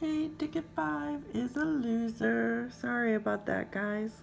Okay, ticket five is a loser. Sorry about that, guys.